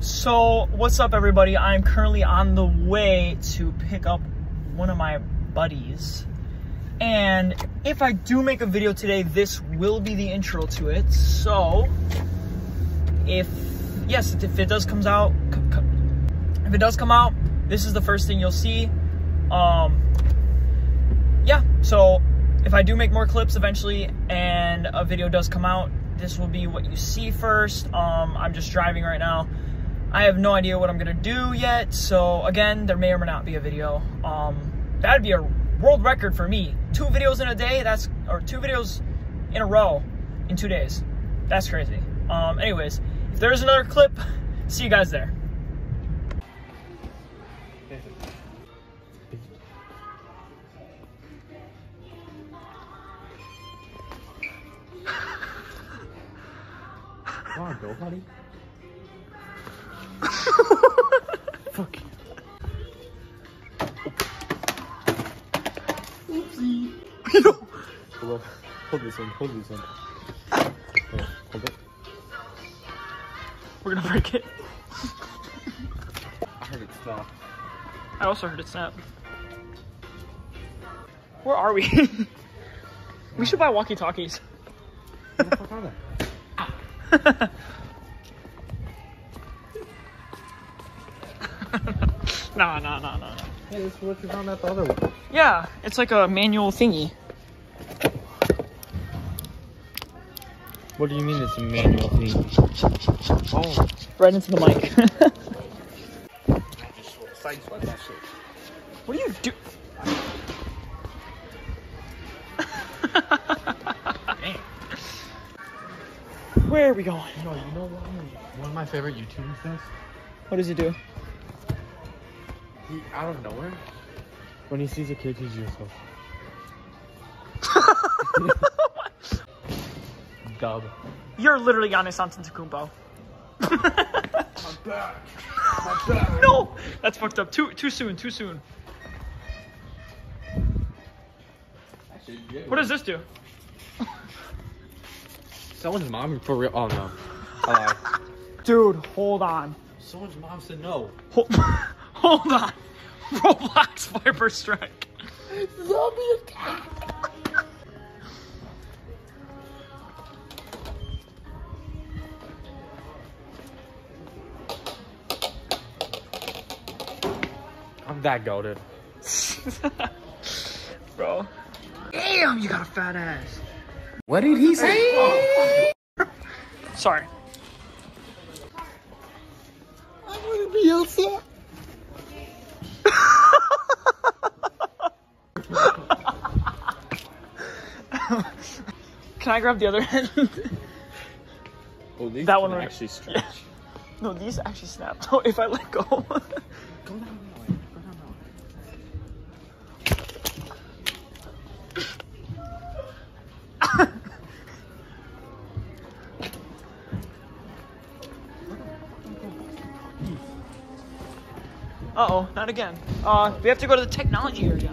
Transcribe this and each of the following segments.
So, what's up, everybody? I'm currently on the way to pick up one of my buddies. And if I do make a video today, this will be the intro to it. So, if, yes, if it does comes out, if it does come out, this is the first thing you'll see. Um, yeah, so if I do make more clips eventually and a video does come out, this will be what you see first. Um, I'm just driving right now. I have no idea what I'm gonna do yet. So again, there may or may not be a video. Um, that'd be a world record for me. Two videos in a day, that's, or two videos in a row in two days. That's crazy. Um, anyways, if there's another clip, see you guys there. Come on, go. Hold on. Hold this one. Hold this one. Here, hold it. We're gonna break it. I heard it stop. I also heard it snap. Where are we? we should buy walkie-talkies. Where the fuck are they? nah, nah, nah, nah, nah. Hey, this is what you found at the other one. Yeah, it's like a manual thingy. What do you mean it's a manual thing? Oh. Right into the mic. I just sideswiped that shit. what do you do? Where are we going? No, you know what? One of my favorite YouTubers does? What does he do? He, out of nowhere, when he sees a kid, he's yourself. Dub. You're literally Giannis Antetokounmpo. I'm back. I'm back. no, that's fucked up. Too too soon. Too soon. What does this do? Someone's mom for real. Oh no. Uh, Dude, hold on. someone's mom said no. Hold, hold on. Roblox Viper Strike. Zombie attack. I'm that goaded. Bro. Damn, you got a fat ass. What did he say? Sorry. I want to be Elsa. Can I grab the other end? Oh, these That can one right- actually stretch. no, these actually snap. So if I let go. Uh oh, not again. Uh, we have to go to the technology area.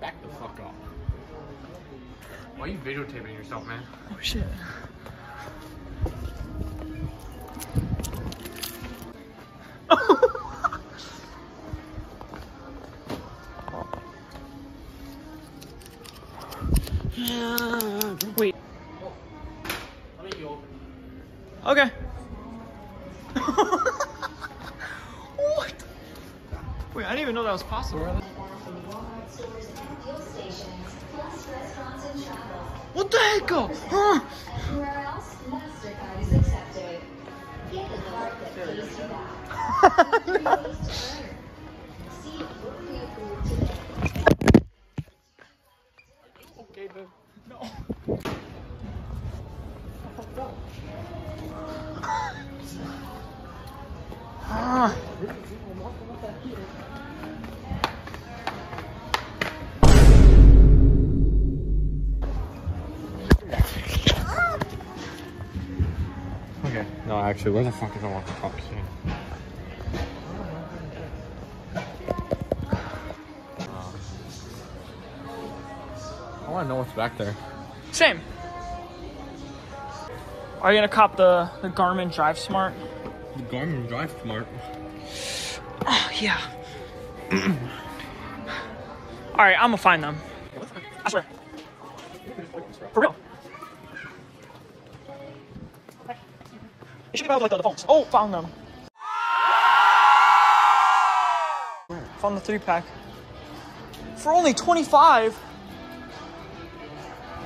Back the fuck off. Why are you videotaping yourself, man? Oh shit. Wait, I didn't even know that was possible. What the heck? Go? Huh? Anywhere else, MasterCard is accepted. Get the card that pays you back. Three ways to earn. See if you're pre-approved today. Okay, babe. No. Ah. Okay. No, actually, where the fuck is the walkie-talkie? I want to know what's back there. Same. Are you gonna cop the the Garmin Drive Smart? The Garmin Drive Smart. Oh yeah. All right, I'm gonna find them. I swear. For real. It should be about like the, phones. Oh, found them. Found the three pack. For only 25.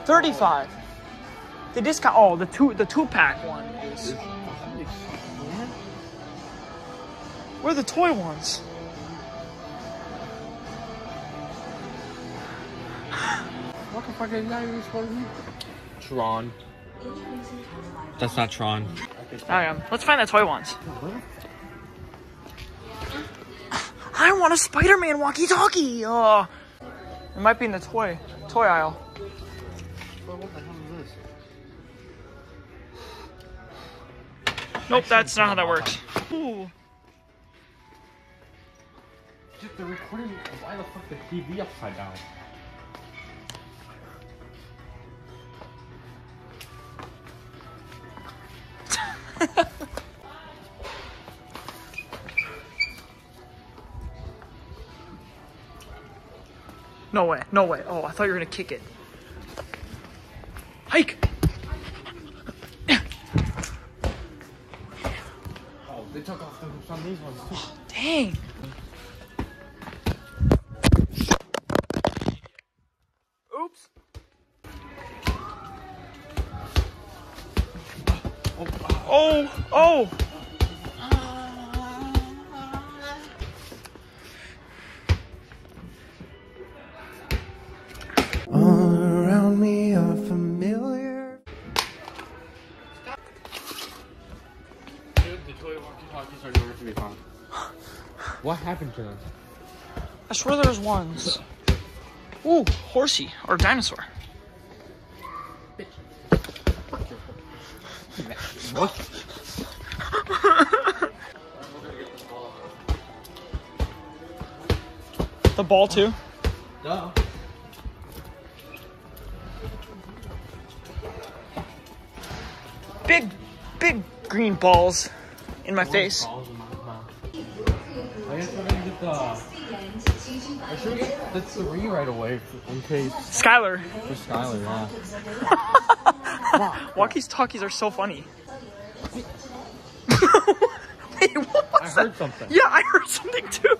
35. The discount. Oh, the two the two pack one. Where are the toy ones? What the fuck is that supposed to be? Tron. That's not Tron. Okay, let's find the toy ones. I want a Spider-Man walkie-talkie. Oh, it might be in the toy toy aisle. What the hell is this? Nope, that's not how that works. Ooh. Just the recording. Why the fuck the TV upside down? No way, no way. Oh, I thought you were gonna kick it. Hike. Oh, they took off the hoops on these ones too. Dang. Oh, oh. All around me are familiar. Dude, the toy walkie-talkies are nowhere to be found. What happened to them? I swear there's ones. Ooh, horsey or dinosaur. What? The ball too. Duh. Big, big green balls in my face. Balls in my. I guess we're gonna get the. I should get the three right away in case Skylar. for Skylar. Yeah. Walkies talkies are so funny. Wait, what I was heard that? something. Yeah, I heard something too.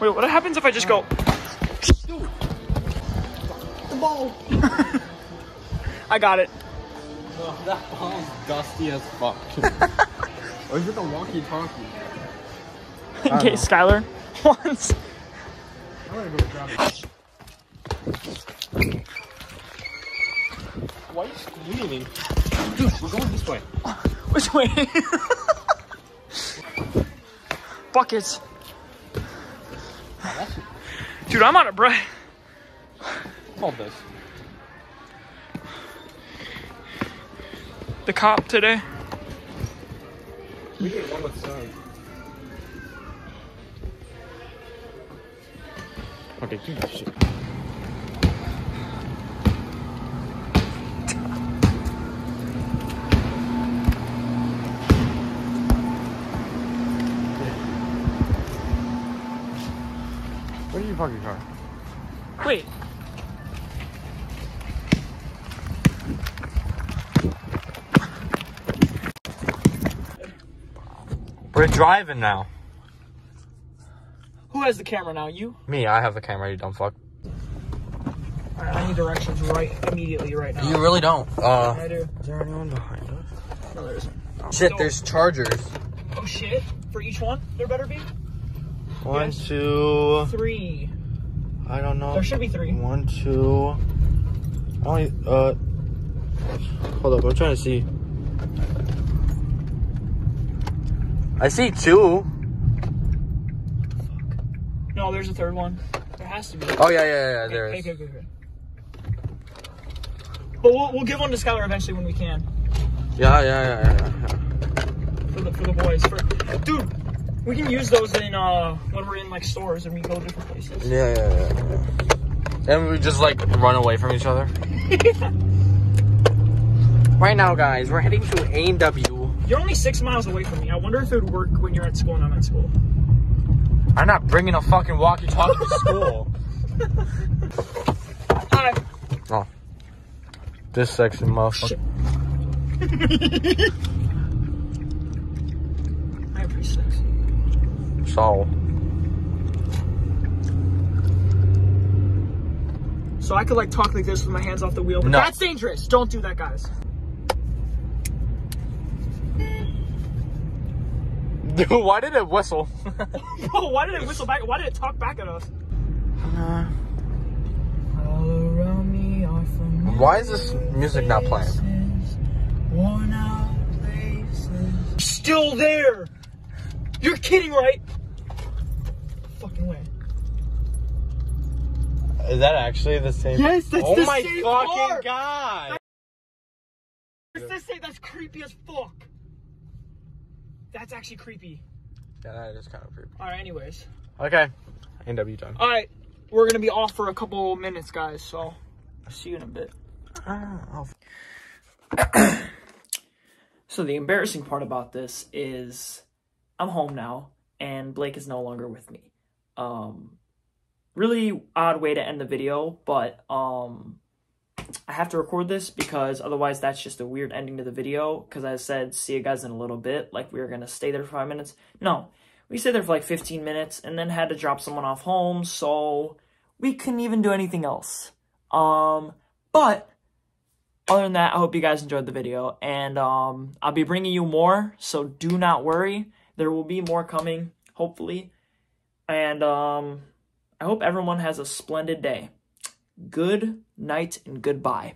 Wait, what happens if I just go? The ball. I got it. Oh, that ball's dusty as fuck. or is it the walkie-talkie? In case Skylar wants. I'm gonna go grab it. Why are you squealing? Dude, we're going this way. Which way? Buckets. Dude, I'm out of breath. Hold this. The cop today. We get one with. Okay, do that shit. You park your car? Wait. We're driving now. Who has the camera now? You? Me, I have the camera, you dumb fuck. Alright, I need directions right immediately right now. You really don't. Uh, I do. is there anyone behind us? No, there isn't. Shit, So- there's chargers. Oh shit. For each one, there better be One, two. three. I don't know. There should be three. One, two. I only, uh, hold up, I'm trying to see. I see two. No, there's a third one. There has to be. Oh yeah, yeah, yeah. There Okay, is. okay, okay, okay. But we'll, we'll give one to Skylar eventually when we can. Yeah, yeah, yeah, yeah, yeah. For the, for the boys. For, dude, We can use those in uh when we're in like stores and we go to different places. Yeah, yeah, yeah. yeah. And we just like run away from each other. right now, guys, we're heading to A and W. You're only six miles away from me. I wonder if it would work when you're at school and I'm at school. I'm not bringing a fucking walkie-talkie to school. Hi. Oh, this sexy motherfucker. So, So I could like talk like this with my hands off the wheel, but No. that's dangerous. Don't do that, guys. dude, why did it whistle? Bro, why did it whistle back? Why did it talk back at us? Uh, All around me are familiar Why is this music not playing? worn out. Still there. You're kidding, right? Fucking way. Is that actually the same? Yes, that's oh the my fucking car. god! What's this say? That's creepy as fuck. That's actually creepy. Yeah, that is kind of creepy. All right, anyways. Okay, NW done. All right, we're gonna be off for a couple minutes, guys. So I'll see you in a bit. Oh, So the embarrassing part about this is I'm home now and Blake is no longer with me. Um really odd way to end the video, but um I have to record this because otherwise that's just a weird ending to the video cuz I said see you guys in a little bit like we were going to stay there for 5 minutes. No. We stayed there for like 15 minutes and then had to drop someone off home, so we couldn't even do anything else. Um but other than that, I hope you guys enjoyed the video, and um, I'll be bringing you more, so do not worry. There will be more coming, hopefully. And um, I hope everyone has a splendid day. Good night and goodbye.